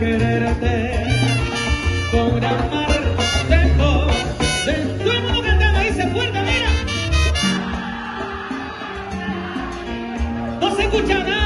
quererte con gran mar dentro del todo el mundo cantando dice fuerte mira. No se escucha nada.